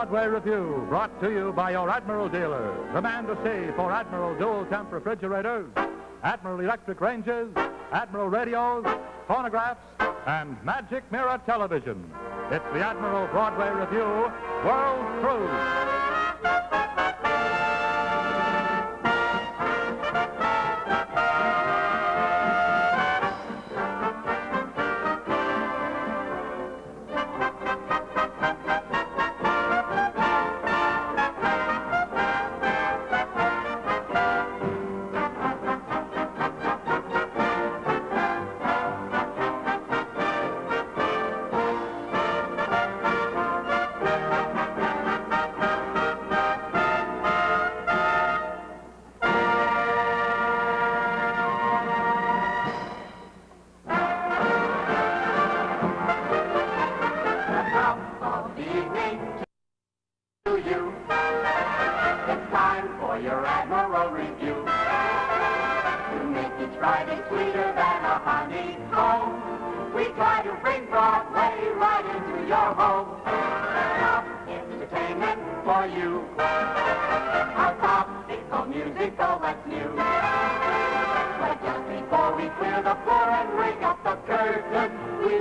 Broadway Revue, brought to you by your Admiral dealer. The man to see for Admiral dual temp refrigerators, Admiral electric ranges, Admiral radios, phonographs, and magic mirror television. It's the Admiral Broadway Revue World Cruise.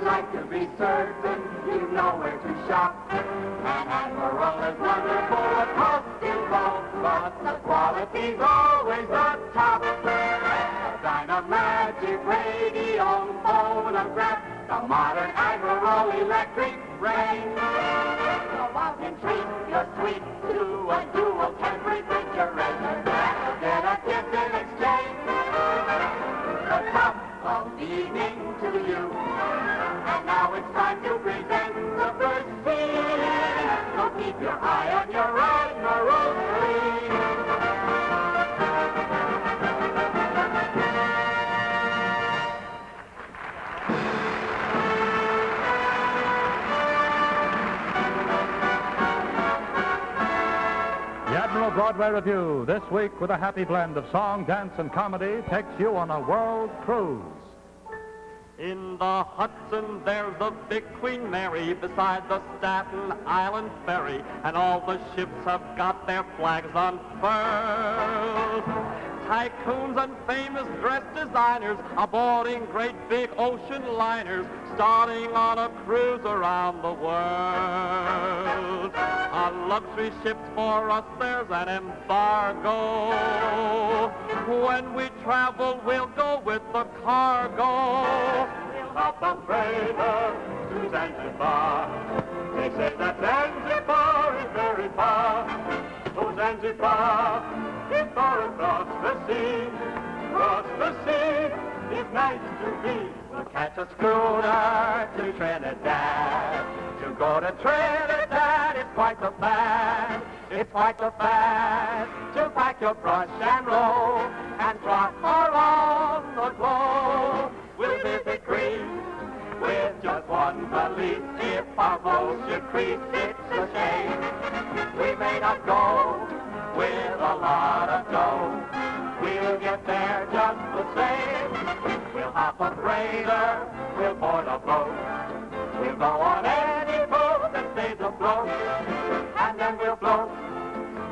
Like to be certain you know where to shop. And Admiral is wonderful, the cost low, but the quality's always the top. Dynamagic radio phonograph, the modern Admiral electric range. Go out and treat your suite to a dual temp refrigerator. Get a gift in exchange. The top of evening to you. It's time to present the first scene. So keep your eye on your screen. The Admiral Broadway Revue, this week with a happy blend of song, dance, and comedy, takes you on a world cruise. In the Hudson, there's the big Queen Mary beside the Staten Island ferry, and all the ships have got their flags unfurled. Tycoons and famous dress designers are boarding great big ocean liners, starting on a cruise around the world. On luxury ships for us, there's an embargo. When we travel, we'll go with the cargo. We'll hop on freighter to Zanzibar. They say that Zanzibar is very far. Oh, Zanzibar is far across the sea. Across the sea is nice to be. Catch a schooner to Trinidad. To go to Trinidad is quite the fad. It's quite the fad to pack your brush and roll and trot around the globe. We'll visit Greece with just one belief. If our boat should crease, it's a shame. We may not go with a lot of dough. We'll get there just the same. We'll hop a freighter, we'll board a boat. We'll go on any boat that stays afloat. And then we'll float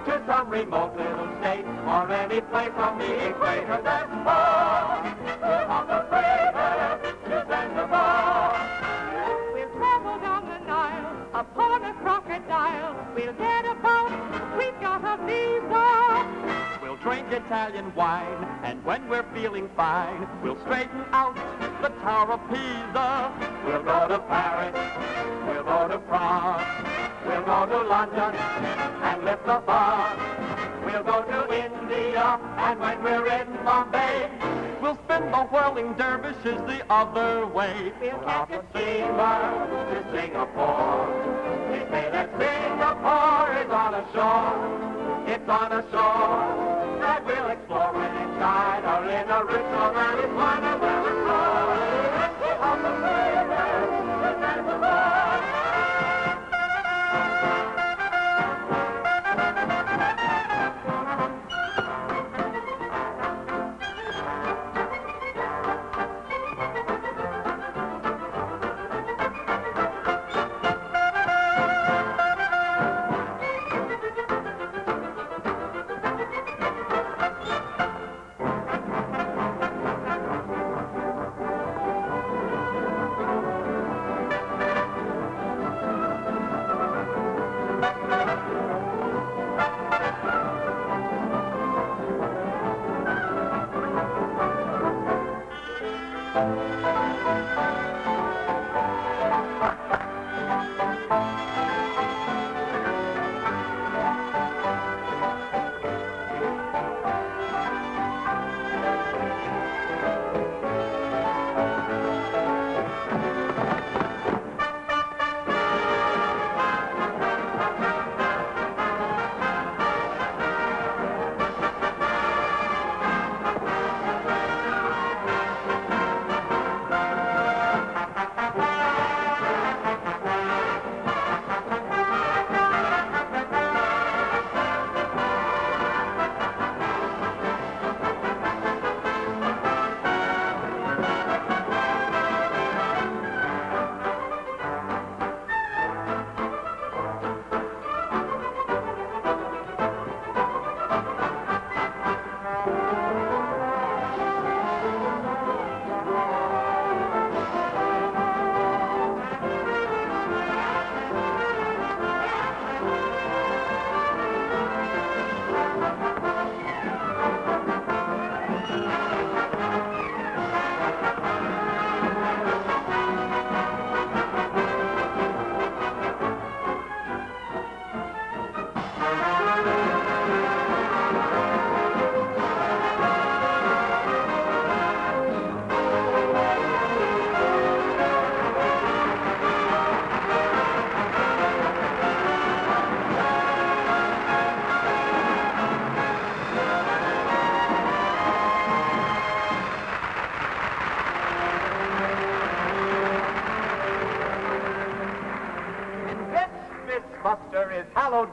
to some remote little state or any place on the equator that's far. We'll hop a freighter to Zanzibar. We'll travel down the Nile upon a crocodile. We'll get a boat. We've got a visa. Drink Italian wine, and when we're feeling fine, we'll straighten out the Tower of Pisa. We'll go to Paris, we'll go to France, we'll go to London and lift the bar. We'll go to India, and when we're in Bombay, we'll spin the whirling dervishes the other way. We'll catch a steamer to Singapore. They say that Singapore is on a shore. It's on a shore that we'll explore when in China or in a ritual that is one of them On the river, the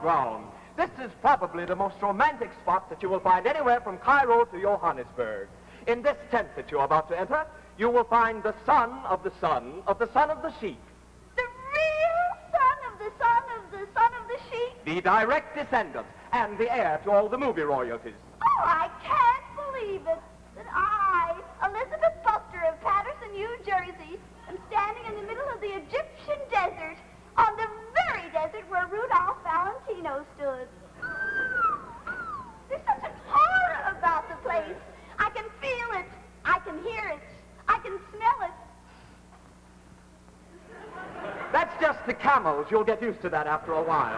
ground. This is probably the most romantic spot that you will find anywhere from Cairo to Johannesburg. In this tent that you're about to enter, you will find the son of the son of the son of the sheik. The real son of the son of the son of the sheik? The direct descendant and the heir to all the movie royalties. Oh, I can't believe it. That I, Elizabeth Buster of Paterson, New Jersey, am standing in the middle of the Egyptian desert, on the very desert where Rudolph Valentino stood. There's such an aura about the place. I can feel it. I can hear it. I can smell it. That's just camels. You'll get used to that after a while.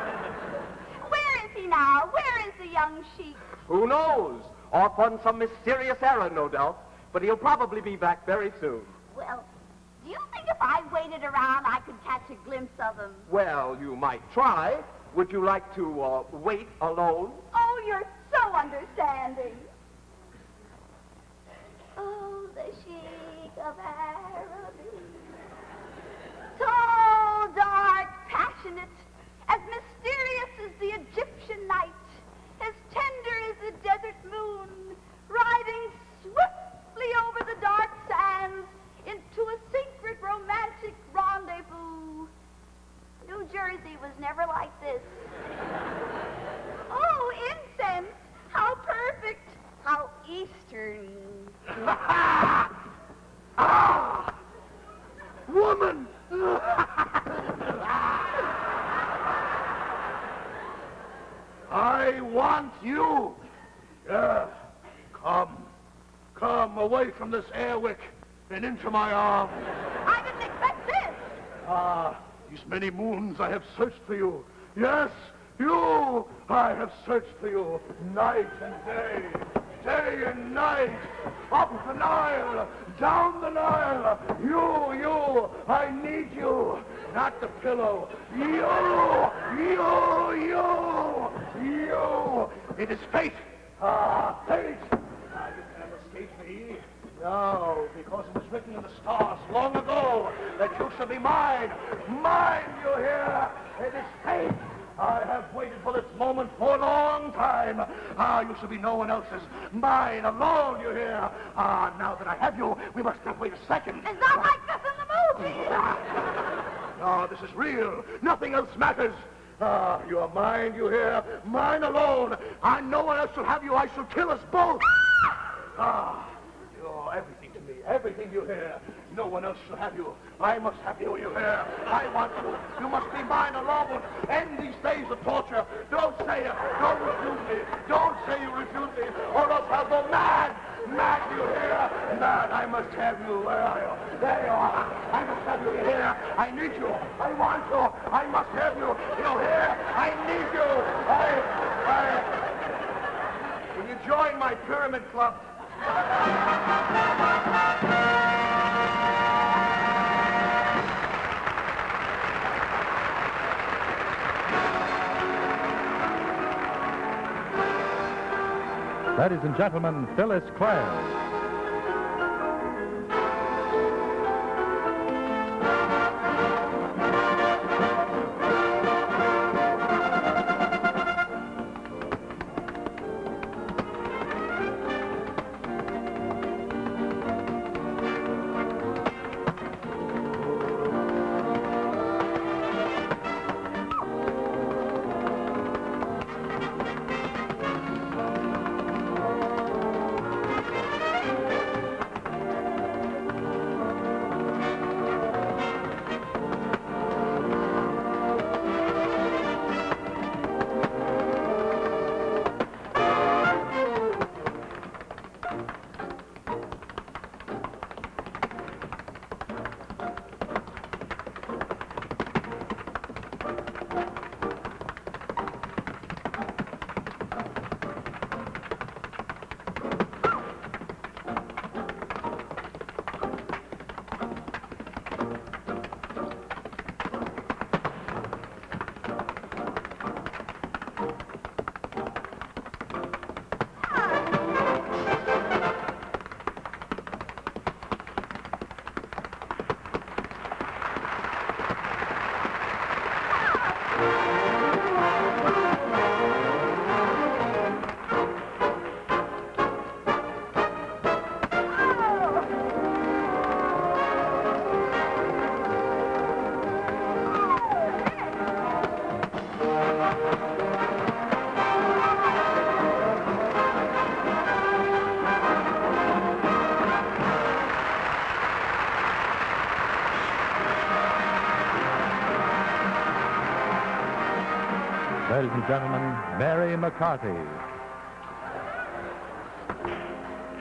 Where is he now? Where is the young sheik? Who knows? Off on some mysterious errand, no doubt. But he'll probably be back very soon. Well, do you think if I waited around I could catch a glimpse of him? Well, you might try. Would you like to uh, wait alone? Oh, you're so understanding. Oh, the Sheik of Araby. Tall, dark, passionate, as mysterious as the Egyptian night, as tender as the desert moon, riding swiftly over the dark sands into a secret romantic rendezvous. New Jersey was never like this. Oh, incense! How perfect! How Eastern! Woman! I want you. Yeah. Come. Come away from this airwick into my arms. I didn't expect this! Ah, these many moons I have searched for you. Yes, you! I have searched for you night and day, day and night, up the Nile, down the Nile. You, you, I need you, not the pillow. You, you, you, you. It is fate. Ah, fate. Ah, you can't escape me. No, because it was written in the stars long ago that you shall be mine. Mine, you hear? It is fate. I have waited for this moment for a long time. Ah, you shall be no one else's. Mine alone, you hear? Ah, now that I have you, we must not wait a second. It's not like this in the movie! No, this is real. Nothing else matters. Ah, you are mine, you hear? Mine alone. I no one else shall have you. I shall kill us both. Ah, you're everything to me. Everything you hear. No one else shall have you. I must have you, you hear? I want you. You must be mine alone. End these days of torture. Don't say it. Don't refuse me. Don't say you refuse me, or else I'll go mad. Mad, you hear? Mad, I must have you. Where are you? There you are. I must have you, hear? I need you. I want you. I must have you. You hear? I need you. I, I... Will you join my pyramid club? Ladies and gentlemen, Phyllis Clare. Gentlemen, Mary McCarthy.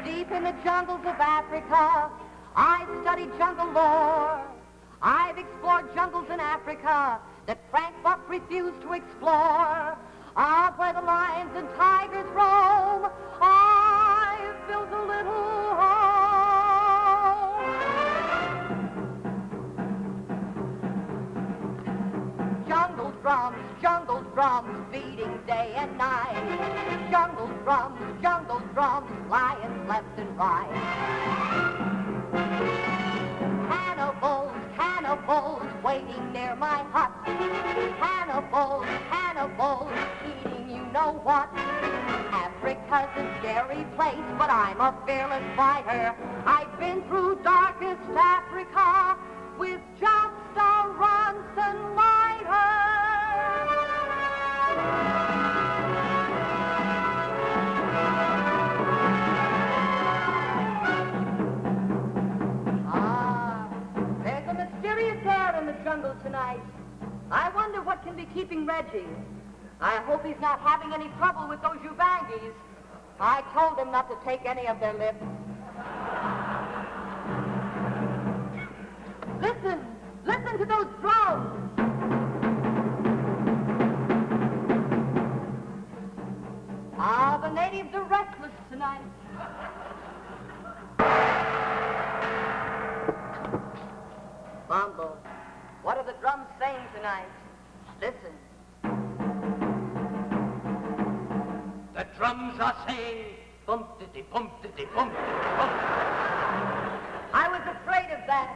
Deep in the jungles of Africa, I've studied jungle lore. I've explored jungles in Africa that Frank Buck refused to explore. Cannibals, cannibals, waiting near my hut. Cannibals, cannibals, eating you know what. Africa's a scary place, but I'm a fearless fighter. I've been through darkest Africa with just a Ronson tonight. I wonder what can be keeping Reggie. I hope he's not having any trouble with those Ubangis. I told him not to take any of their lips. Listen, listen to those drums. Ah, the natives are restless tonight. Bongo, what are the drums saying tonight? Listen. The drums are saying bump diddy bump diddy bump bump. I was afraid of that.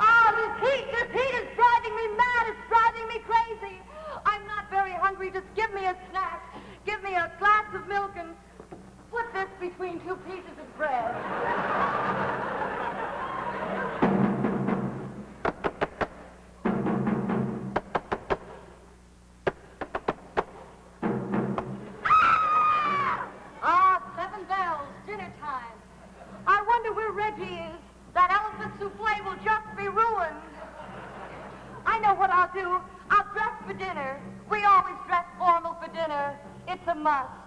Ah, oh, this heat, this heat is driving me mad. It's driving me crazy. I'm not very hungry. Just give me a snack. Give me a glass of milk and put this between two pieces of bread. Reggie is. That elephant souffle will just be ruined. I know what I'll do. I'll dress for dinner. We always dress formal for dinner. It's a must.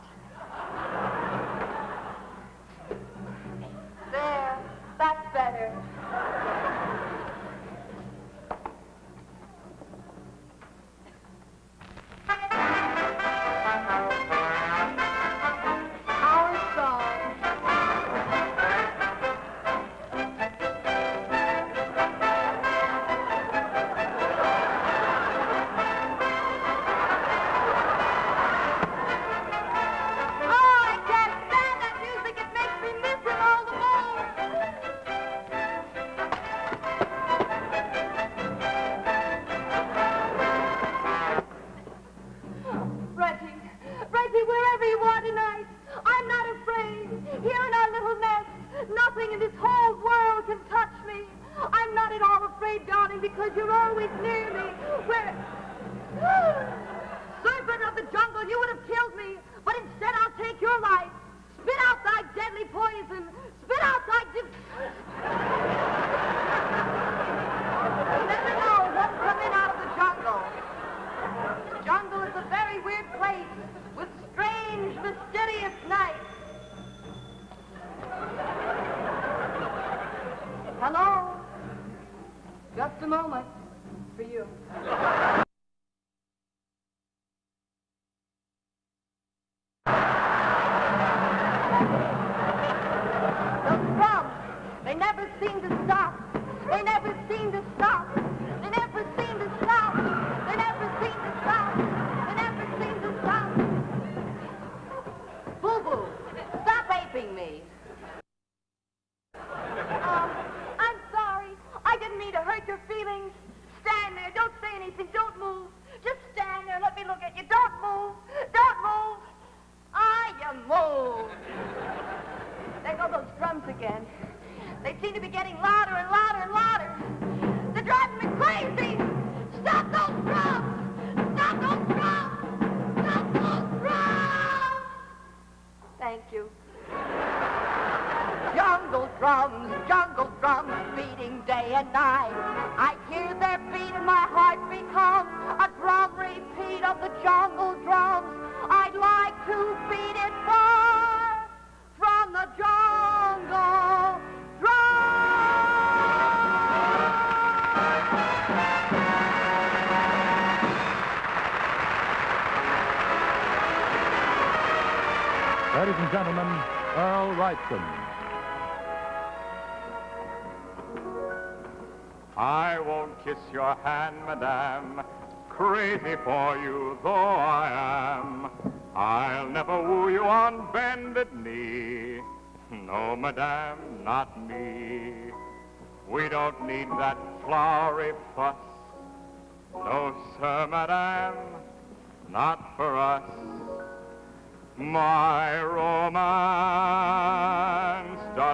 never seem to stop. They never seem to stop.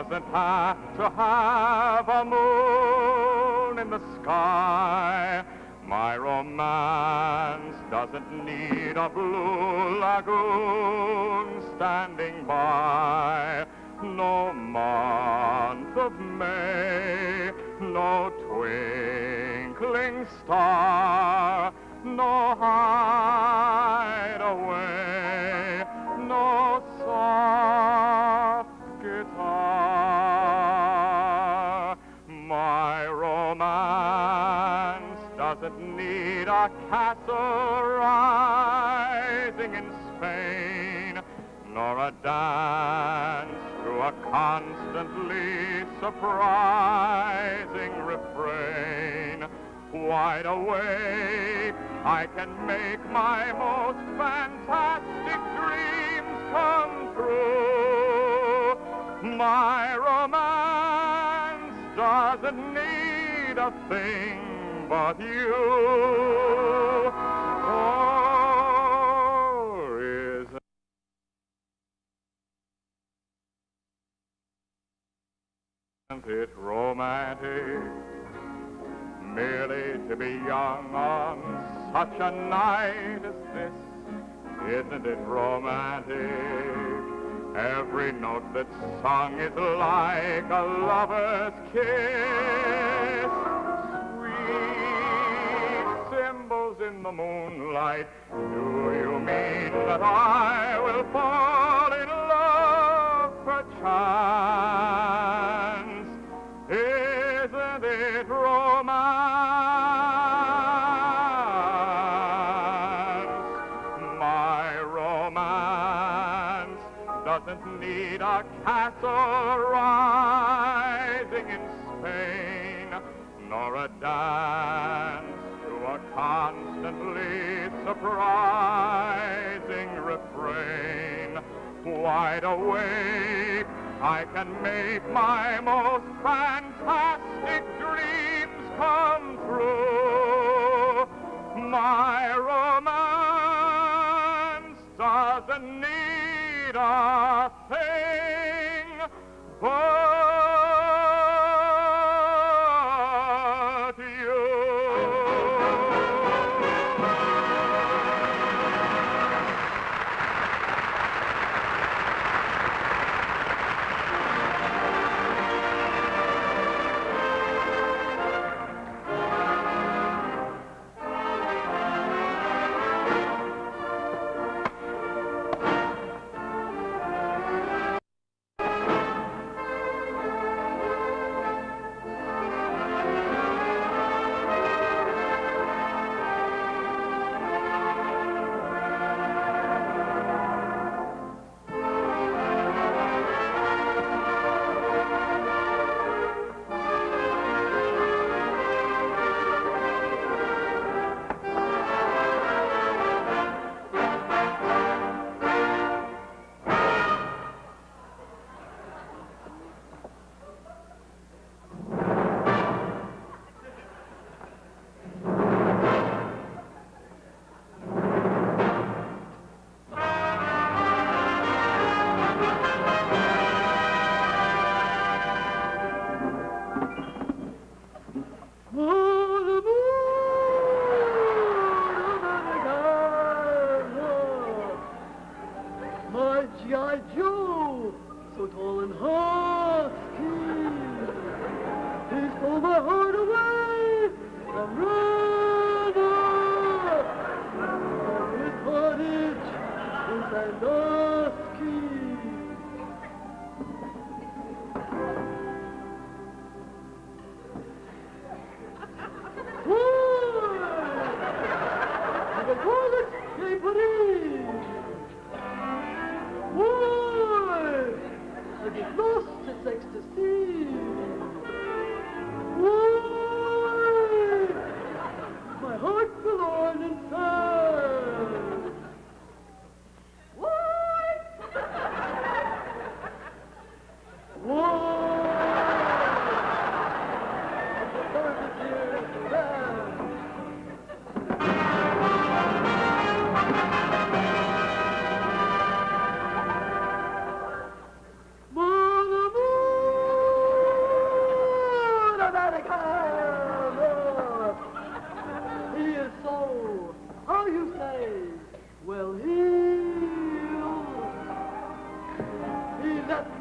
Have to have a moon in the sky. My romance doesn't need a blue lagoon standing by. No month of May, no twinkling star, no hideaway, no soft need a castle rising in Spain, nor a dance to a constantly surprising refrain. Wide awake, I can make my most fantastic dreams come true. My romance doesn't need a thing but you. Or is it romantic merely to be young on such a night as this? Isn't it romantic? Every note that's sung is like a lover's kiss. Sweet symbols in the moonlight. Do you mean that I will fall in love perchance? Isn't it romance? My romance doesn't need a castle Awake, I can make my most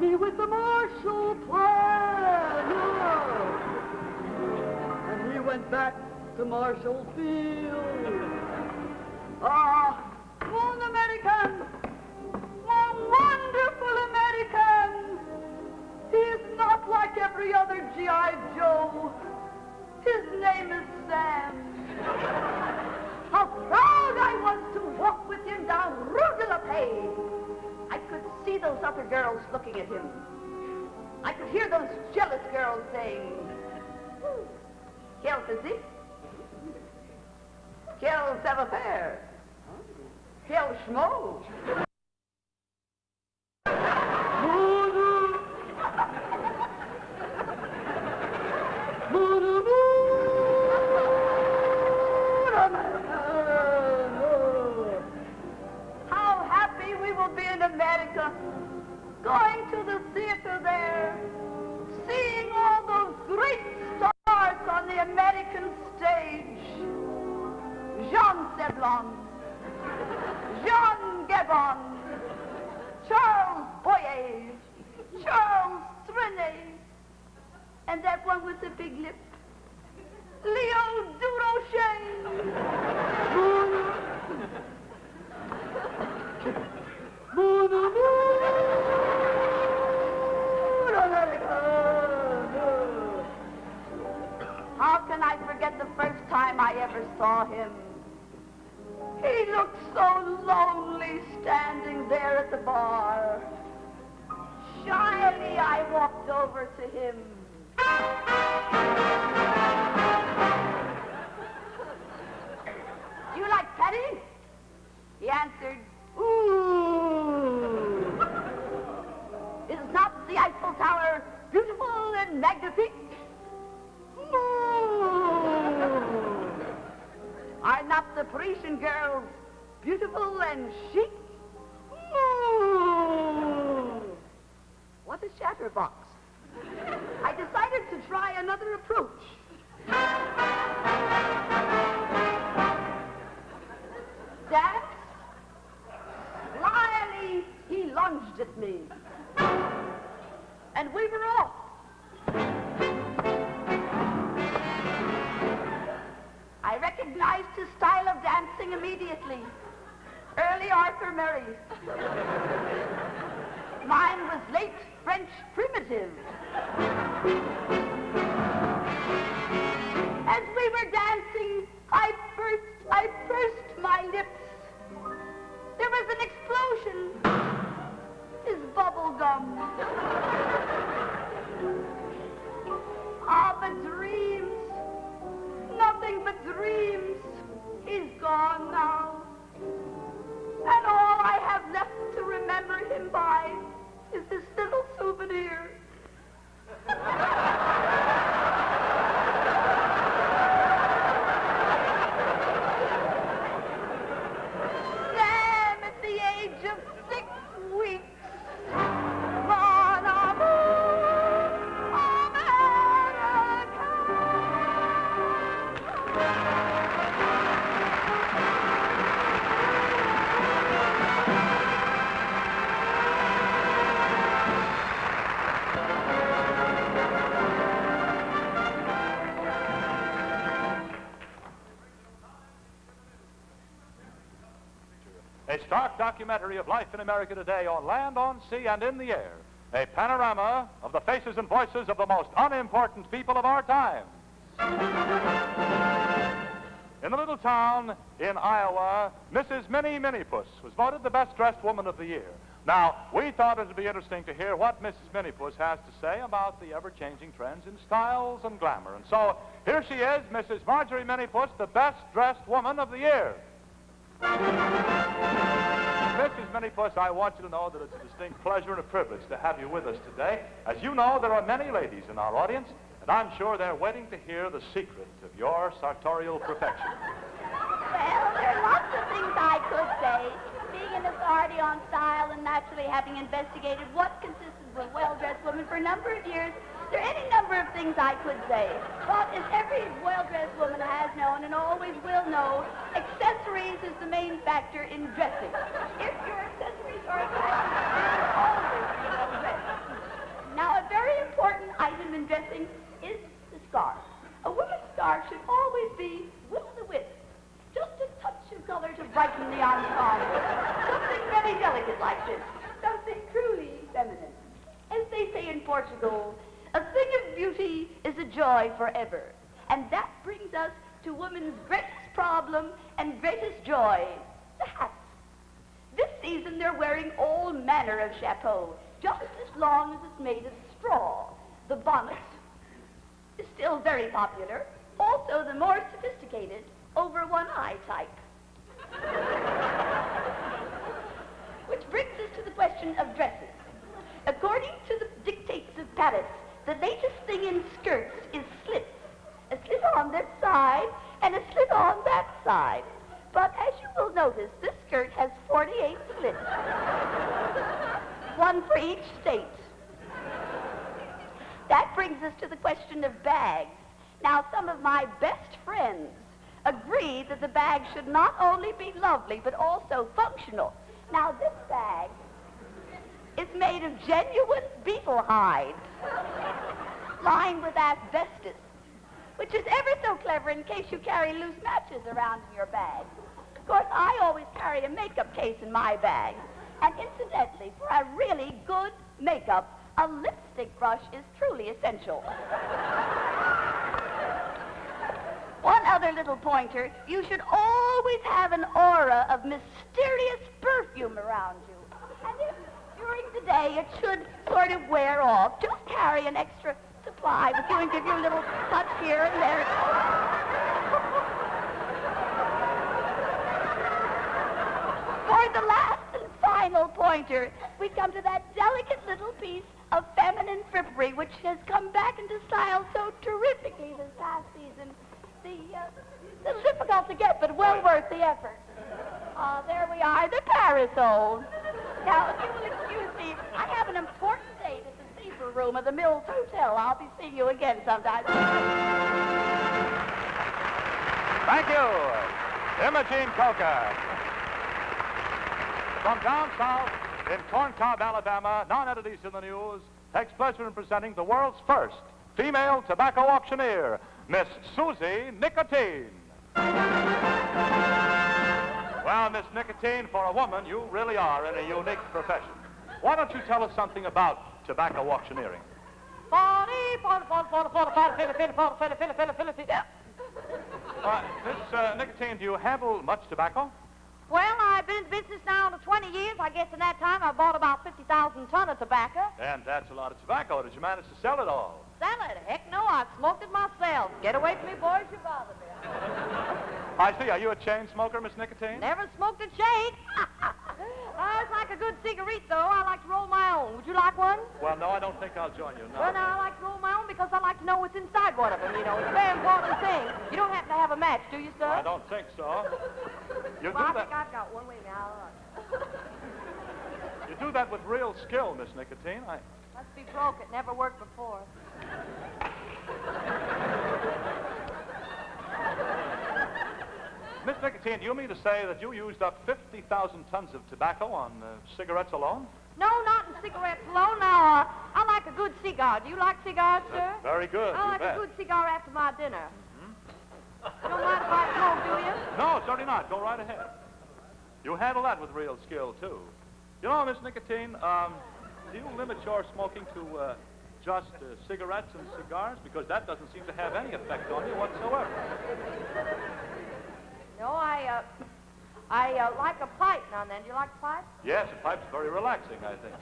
Me with the Marshall Plan. yeah. And he went back to Marshall Field. Ah, one American, one wonderful American. He is not like every other G.I. Joe. His name is Sam. How proud I was to walk with him down Rue de. Those other girls looking at him. I could hear those jealous girls saying, Quel physique? Quel savoir-faire? Quel schmo? Saw him? He looked so lonely standing there at the bar. Shyly, I walked over to him. Do you like Patty? He answered, Ooh. Is not the Eiffel Tower beautiful and magnifique? Not the Parisian girls beautiful and chic? What a chatterbox. I decided to try another approach. Dance? Slyly, he lunged at me. And we were off. I recognized his style of dancing immediately. Early Arthur Murray. Mine was late French primitive. As we were dancing, I burst, I burst my lips. There was an explosion. His bubble gum. Ah, but dreams. He's gone now. And all I have left to remember him by is this little souvenir. stark documentary of life in America today on land, on sea, and in the air. A panorama of the faces and voices of the most unimportant people of our time. In the little town in Iowa, Mrs. Minnie Minipus was voted the best dressed woman of the year. Now, we thought it would be interesting to hear what Mrs. Minipus has to say about the ever-changing trends in styles and glamour. And so, here she is, Mrs. Marjorie Minipus, the best-dressed woman of the year. Mrs. Minniepuss, I want you to know that it's a distinct pleasure and a privilege to have you with us today. As you know, there are many ladies in our audience, and I'm sure they're waiting to hear the secret of your sartorial perfection. Well, there are lots of things I could say. Being an authority on style and naturally having investigated what consists of a well-dressed woman for a number of years, there are any number of things I could say. But as every well-dressed woman has known and always will know, accessories is the main factor in dressing. If your accessories are attractive, always be well-dressed. Now, a very important item in dressing is the scarf. A woman's scarf should always be will the width. Just a touch of color to brighten the ensemble. Something very delicate like this. Something truly feminine. As they say in Portugal, a thing of beauty is a joy forever. And that brings us to woman's greatest problem and greatest joy, the hats. This season they're wearing all manner of chapeaux, just as long as it's made of straw. The bonnet is still very popular. Also the more sophisticated over one eye type. Which brings us to the question of dresses. According to the dictates of Paris, the latest thing in skirts is slits. A slit on this side and a slit on that side. But as you will notice, this skirt has 48 slits. One for each state. That brings us to the question of bags. Now, some of my best friends agree that the bag should not only be lovely, but also functional. Now, this bag is made of genuine beetle hide, lined with asbestos, which is ever so clever in case you carry loose matches around in your bag. Of course, I always carry a makeup case in my bag. And incidentally, for a really good makeup, a lipstick brush is truly essential. One other little pointer, you should always have an aura of mysterious perfume around you. During the day it should sort of wear off, just carry an extra supply with you and give you a little touch here and there. For the last and final pointer, we come to that delicate little piece of feminine frippery which has come back into style so terrifically this past season. The, uh, it's difficult to get, but well worth the effort. Ah, there we are, the parasol. Now, if you will excuse me, I have an important date at the Zebra Room of the Mills Hotel. I'll be seeing you again sometime. Thank you, Imogene Coca. From down south in Corn Cob, Alabama, non-entities in the news takes pleasure in presenting the world's first female tobacco auctioneer, Miss Susie Nicotine. Well, Miss Nicotine, for a woman, you really are in a unique profession. Why don't you tell us something about tobacco auctioneering? Uh, Miss uh, Nicotine, do you handle much tobacco? Well, I've been in business now for 20 years. I guess in that time I bought about 50,000 ton of tobacco. And that's a lot of tobacco. Did you manage to sell it all? Sell it? Heck no, I smoked it myself. Get away from me, boys, you bother me. I see. Are you a chain smoker, Miss Nicotine? Never smoked a chain. oh, it's like a good cigarette, though. I like to roll my own. Would you like one? Well, no, I don't think I'll join you. No. Well, now, I like to roll my own because I like to know what's inside one of them, you know. It's a very important thing. You don't happen to have a match, do you, sir? I don't think so. You well, I do that. think I've got one. Wait a minute. You do that with real skill, Miss Nicotine. I. Must be broke. It never worked before. Miss Nicotine, do you mean to say that you used up 50,000 tons of tobacco on uh, cigarettes alone? No, not in cigarettes alone. Now, uh, I like a good cigar. Do you like cigars, sir? Very good. I you like bet. a good cigar after my dinner. You don't mind if I smoke, do you? No, certainly not. Go right ahead. You handle that with real skill, too. You know, Miss Nicotine, um, do you limit your smoking to uh, just uh, cigarettes and cigars? Because that doesn't seem to have any effect on you whatsoever. No, I, uh, I uh, like a pipe now and then. Do you like a pipe? Yes, a pipe's very relaxing, I think.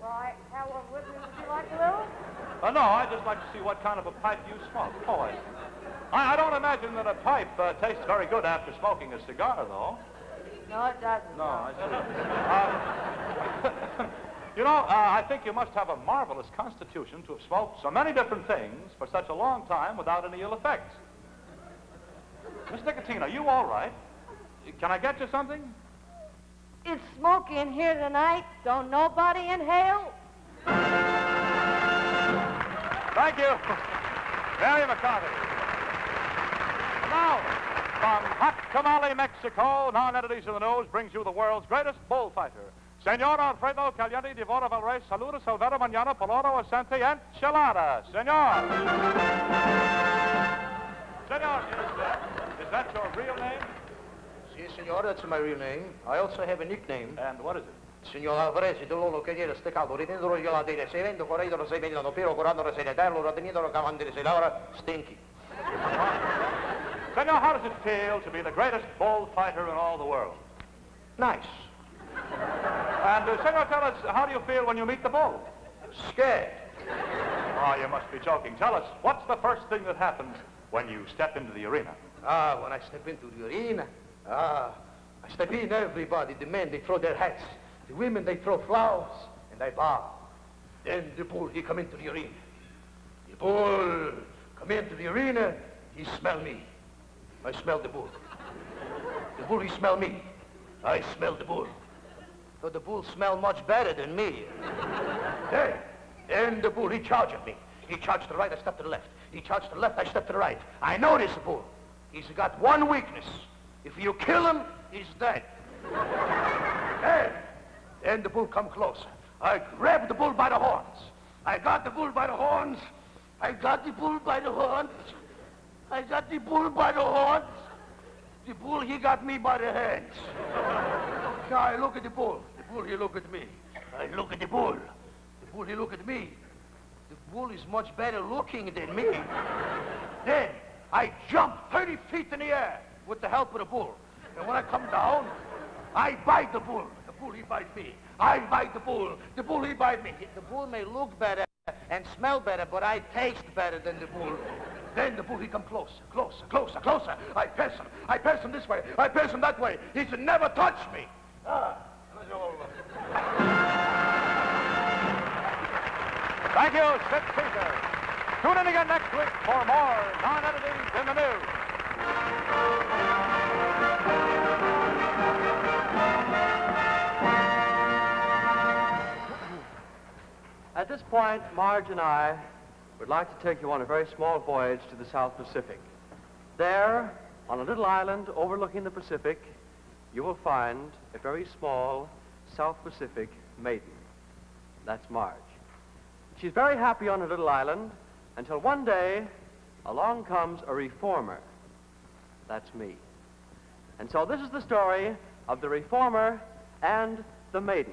Well, I, how, uh, would, would you like a little? Uh, no, I'd just like to see what kind of a pipe you smoke. Oh, I, I, I don't imagine that a pipe uh, tastes very good after smoking a cigar, though. No, it doesn't. No, I see. Uh, you know, uh, I think you must have a marvelous constitution to have smoked so many different things for such a long time without any ill effects. Miss Nicotine, are you all right? Can I get you something? It's smoky in here tonight. Don't nobody inhale. Thank you. Mary McCarthy. Now, from Hot Tamale, Mexico, non-entities of the news brings you the world's greatest bullfighter. Senor Alfredo Caliente de Vora Valrey, saluda Salvera Mañana, Poloro Asante, Enchilada. Senor. Senor, is, uh, that your real name? Si, senor, that's my real name. I also have a nickname. And what is it? Signor Alvarez, de loro che era steccato, ritendolo io la dire, se vendo corredoro, se vendono pero, corandolo, se ne terlo, ratenidolo, cavandere, se laura, stinky. Senor, how does it feel to be the greatest bullfighter in all the world? Nice. And, uh, Senor, tell us, how do you feel when you meet the bull? Scared. Oh, you must be joking. Tell us, what's the first thing that happens when you step into the arena? Ah, when I step into the arena, ah, I step in, everybody, the men, they throw their hats. The women, they throw flowers, and I bow. Then the bull, he come into the arena. The bull come into the arena, he smell me. I smell the bull. The bull, he smell me. I smell the bull. So the bull smell much better than me. Then, then the bull, he charge at me. He charged to the right, I step to the left. He charged to the left, I step to the right. I know this bull. He's got one weakness. If you kill him, he's dead. then, then the bull come closer. I grab the bull by the horns. I got the bull by the horns. I got the bull by the horns. I got the bull by the horns. The bull, he got me by the hands. Now I look at the bull. The bull, he look at me. I look at the bull. The bull, he look at me. The bull is much better looking than me. then I jump 30 feet in the air with the help of the bull. And when I come down, I bite the bull. The bull, he bites me. I bite the bull. The bull, he bites me. The bull may look better and smell better, but I taste better than the bull. Then the bull, he come closer, closer, closer, closer. I pass him. I pass him this way. I pass him that way. He should never touch me. Ah. Thank you, Sid Caesar. Tune in again next week for more non-entities in the news. At this point, Marge and I would like to take you on a very small voyage to the South Pacific. There, on a little island overlooking the Pacific, you will find a very small South Pacific maiden. That's Marge. She's very happy on her little island until one day along comes a reformer. That's me. And so this is the story of the reformer and the maiden.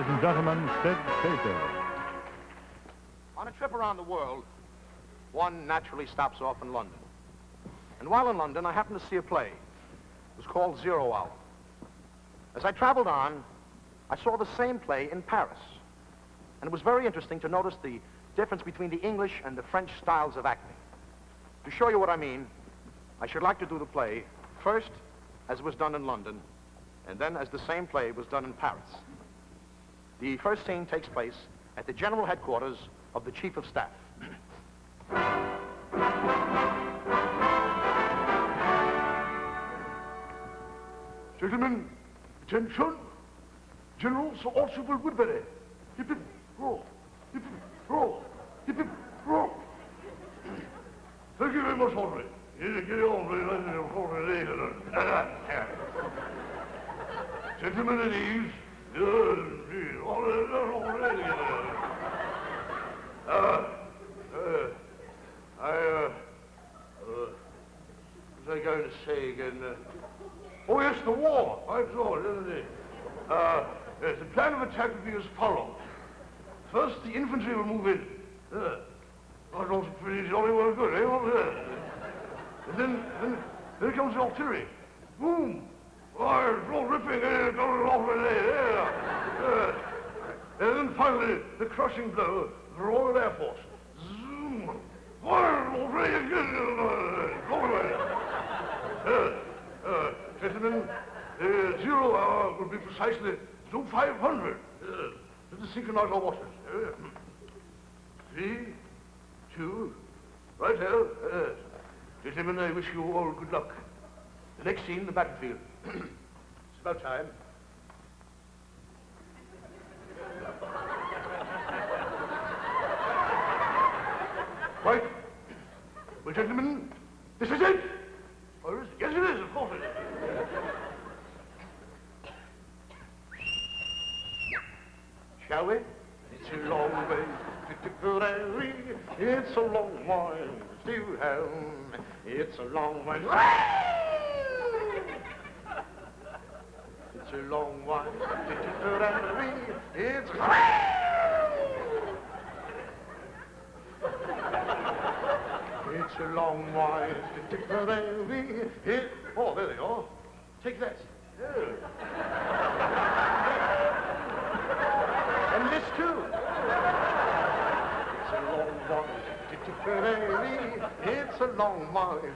Ladies and gentlemen, Sid Caesar. On a trip around the world, one naturally stops off in London. And while in London, I happened to see a play. It was called Zero Hour. As I traveled on, I saw the same play in Paris. And it was very interesting to notice the difference between the English and the French styles of acting. To show you what I mean, I should like to do the play first as it was done in London, and then as the same play was done in Paris. The first scene takes place at the general headquarters of the Chief of Staff. Gentlemen, attention. General Sir Archibald Woodbury. Hip hip, roll. Hip hip, roll. Hip hip, roll. Thank you very much, Henry. You Get on, please. Gentlemen at ease. I, what was I going to say again? Oh, yes, the war. I saw it, isn't it? The plan of attack would be as follows. First, the infantry will move in. Uh, that's also pretty jolly well good, eh? Well, then, then, then comes the artillery. Boom! Oh, it's eh? It's in yeah. Uh, and then finally, the crushing blow, the Royal Air Force. Zoom! Again! Go away! Uh, uh, gentlemen, uh, zero hour will be precisely 0500. Uh, let us synchronize our watches. Uh, three, two, right here. Uh, gentlemen, I wish you all good luck. The next scene, the battlefield. It's about time. Right. Well, gentlemen, this is it. Oh, is it? Yes, it is, of course it is. Shall we? It's a long way to Tipperary. It's a long way to home. It's a long way. It's a long Tipperary. It's It's a long Tipperary. It... Oh, there they are. Take that. And this too. It's a long Tipperary. It's a long way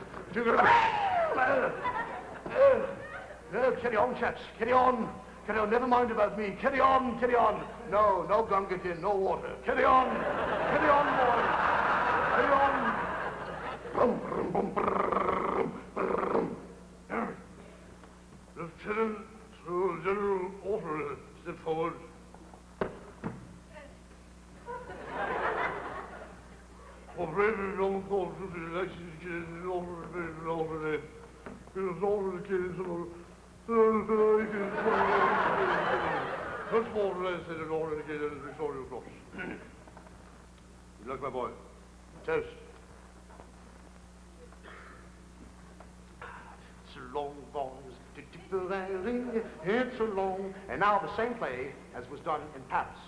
uh, carry on, chaps. Carry on. Carry on. Never mind about me. Carry on. Carry on. No, no gungeting, no water. Carry on. Carry on, boys. Carry on. Lieutenant to General Order, step forward. For very long call to the election again, over the over it. It was over the case of First of all, I said it already again in the Victoria Cross. Good luck, my boy. Toast. It's a long voice to Tipperary. It's a long... And now the same play as was done in Paris.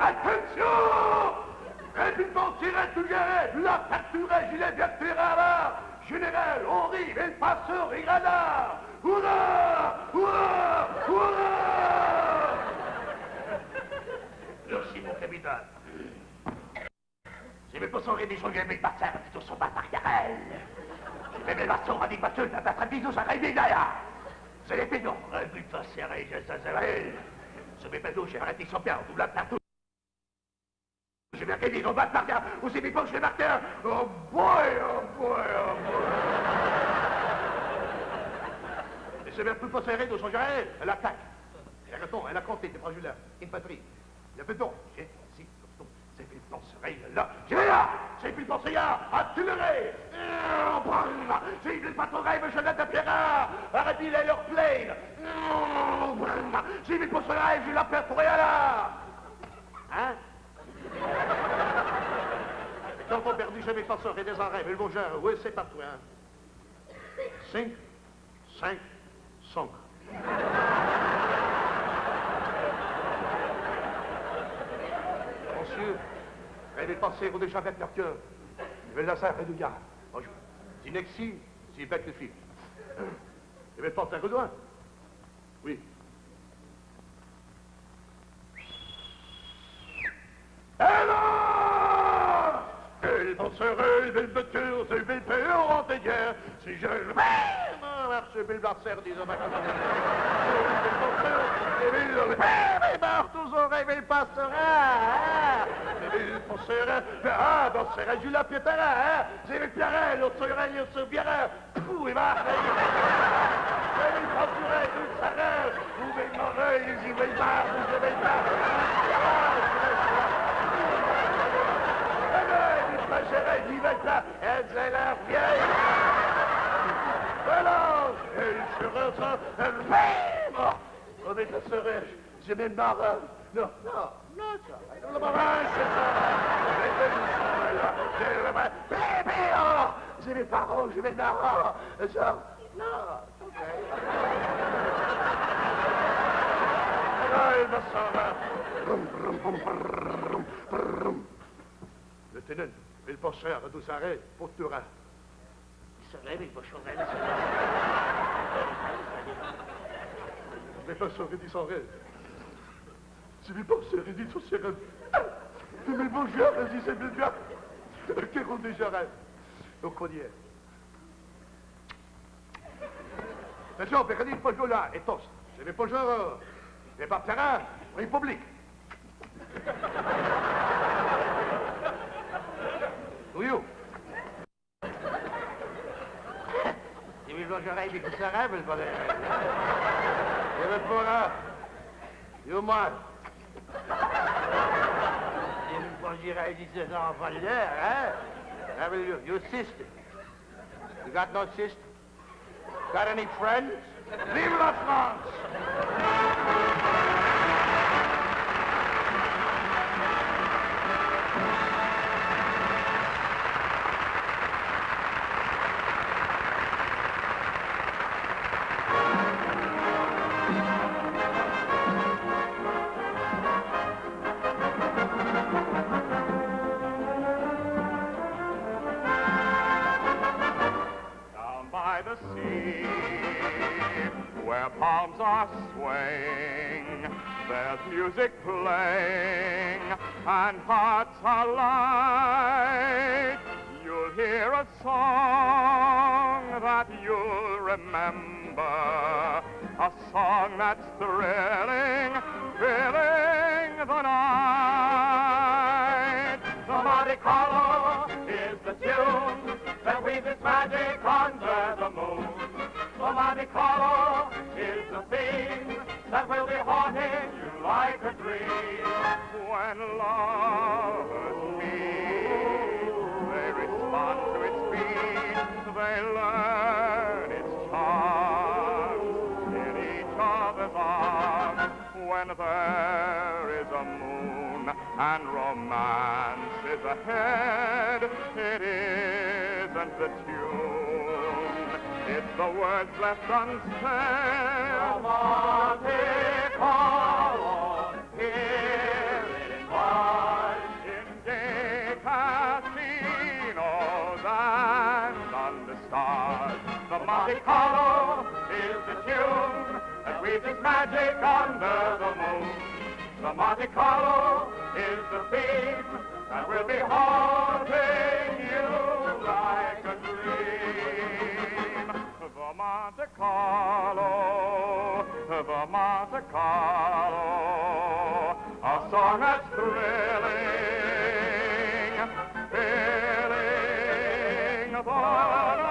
Attention Répétons, tirez tout gérer, la gilet bien Général, Henri, el passeur et granard Hurrah Hurrah Merci, mon capitaine. Je vais pas sauver des gens qui aiment passer plutôt son matériel. Je vais me la sauver avec battu, la battre bisous, ça rêve d'ailleurs. C'est les pédons. Un but pas serré, je sais, c'est vrai. Ce pédons, j'ai arrêté son père, tout la partout chez Mercadis, on bat Martin, ou c'est Bipon chez Martin. Oh boy, oh boy, oh boy. Et c'est même plus de son géré, elle attaque. Elle répond, elle a compté, t'es pas là, infanterie. Il a fait bon, j'ai si, c'est plus le sereille, là, j'ai là, ah, c'est plus le temps, à tuer, j'ai vu le patron rêve, je l'aide à Pierre, arrêtez les leur plaine, j'ai vu le temps, j'ai la perforée là. Hein? Et quand on perdu, je sortir des arrêts, mais le genre, oui, c'est partout, hein. Cinq, cinq, cinq. Monsieur, rêvez passer au déjà avec leur cœur. Je vais la serre et du gars. Bonjour. Sinexi, si bête le fil. Je vais porter un redouin. Oui. heureux, ville de Turc, c'est ville pure, on. Si je le même, marche, ville Barcère, disons, ma mais mort, toujours rêvé le ah, du la piétera, hein? J'ai le pierre, l'autre serrer, l'autre sur pierre, pouh, et et il prend il s'arrête, vous m'ignorez, il dit, mais vous. veulent ça. Elles vieille. On est Non, non, non, ça. Le marin, c'est ça. J'ai mes parents, j'ai mes parents. Non, ok. Lieutenant, mais Il passera du sarret pour te. Il se lève, il va changer. Mais pas sauver du sarret. Si vous pensez, dit sur ses rêves. Mais bon, je vais c'est bien. Qu'est-ce qu'on déjà rêve Donc on y est. Attention, pas jouer là, et tosse. C'est les pas joueurs, les parterrains, république. Oui, Je mi mangerei di che sarebbe il padre. Deve pure. Io mangio. Je mi mangerei di ce enfants there, eh? Have you, your sister. You got no sister? Got any friends? Vive la France! Is it isn't the tune, it's the words left unsaid. The Monte Carlo, here it was, in gay casinos and under stars. The Monte Carlo is the tune that weaves its magic under the moon. The Monte Carlo is the theme that will be haunting you like a dream. The Monte Carlo, the Monte Carlo, a song that's thrilling, filling the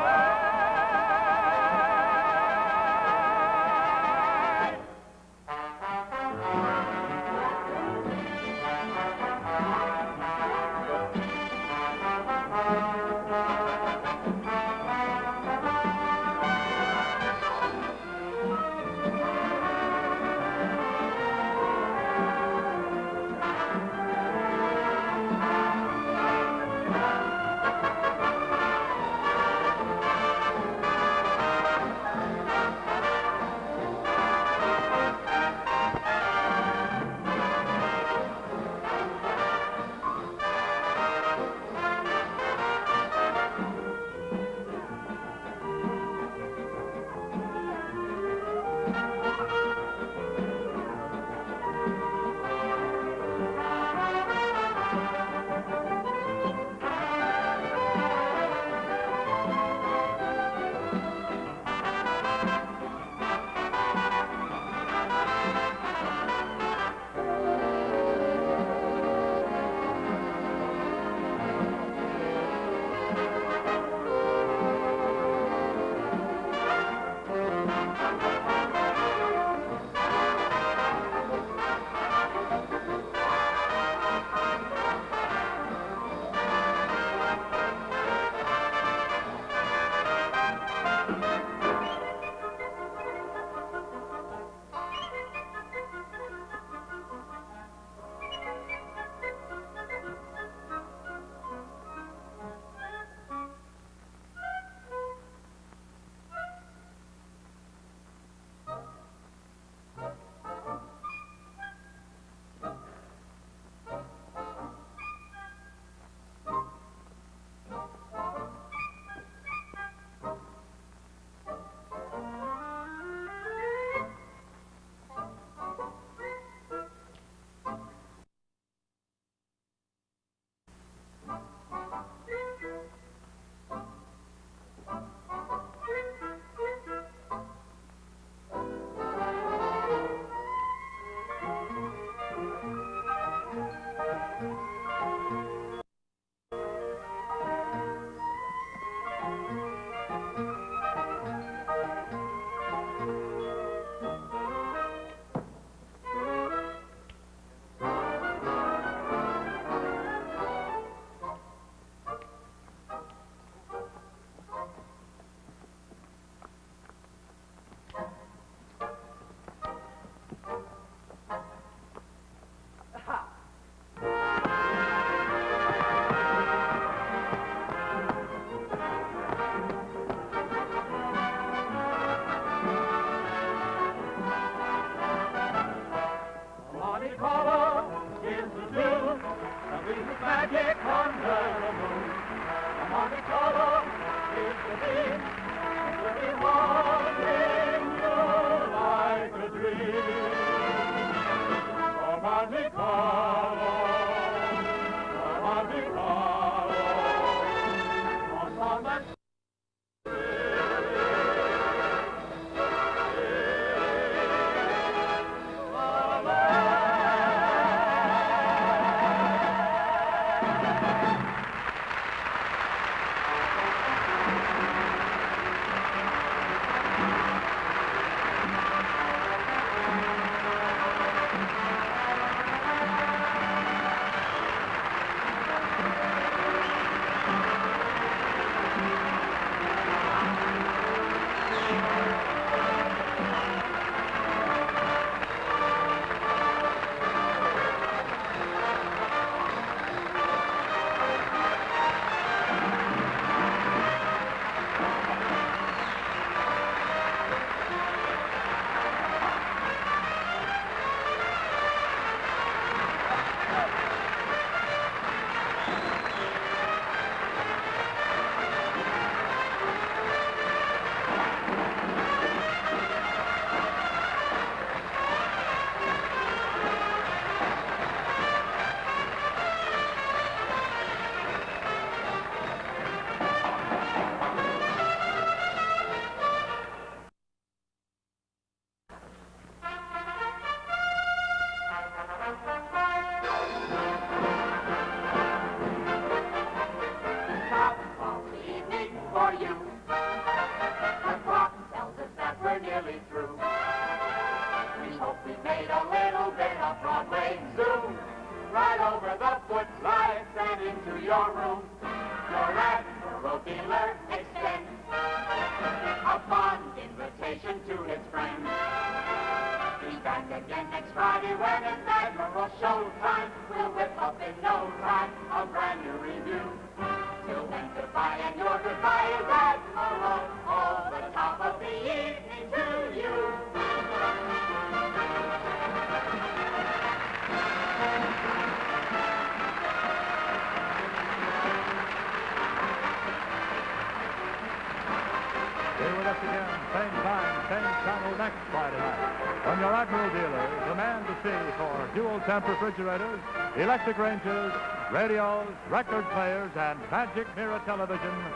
refrigerators, electric ranges, radios, record players, and magic mirror television